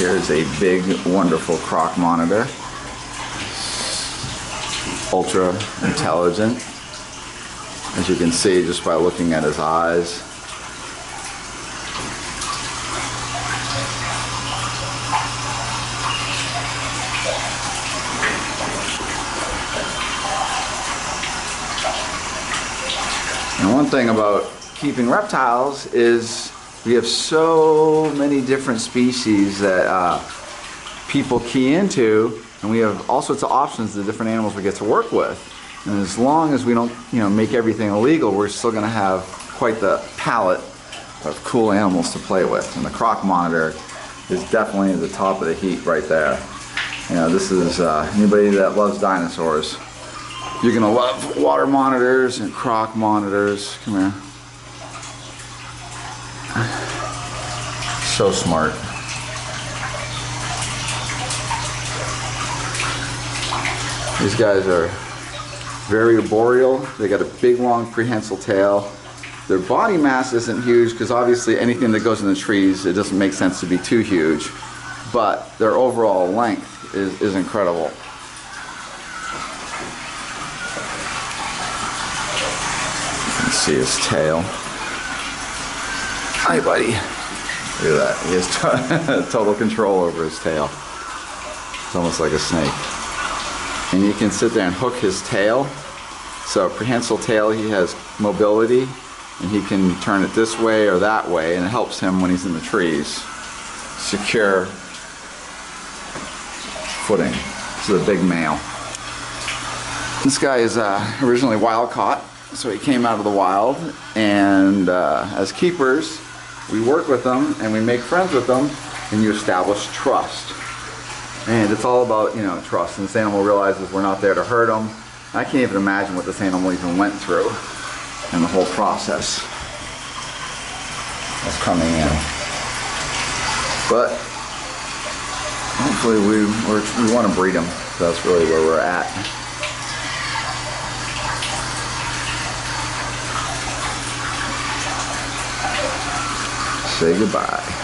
Here's a big, wonderful croc monitor. Ultra intelligent. As you can see just by looking at his eyes. And one thing about keeping reptiles is we have so many different species that uh, people key into, and we have all sorts of options of different animals we get to work with. And as long as we don't, you know, make everything illegal, we're still going to have quite the palette of cool animals to play with. And the croc monitor is definitely at the top of the heap right there. You know, this is uh, anybody that loves dinosaurs. You're gonna love water monitors and croc monitors. Come here. So smart. These guys are very arboreal. They got a big long prehensile tail. Their body mass isn't huge because obviously anything that goes in the trees, it doesn't make sense to be too huge. But their overall length is, is incredible. See his tail. Hi, buddy. Look at that. He has total control over his tail. It's almost like a snake. And you can sit there and hook his tail. So prehensile tail, he has mobility and he can turn it this way or that way and it helps him when he's in the trees. Secure footing. This is a big male. This guy is uh, originally wild caught, so he came out of the wild and uh, as keepers, we work with them and we make friends with them and you establish trust. And it's all about, you know, trust. And this animal realizes we're not there to hurt them. I can't even imagine what this animal even went through in the whole process of coming in. But hopefully we we want to breed them. That's really where we're at. Say goodbye.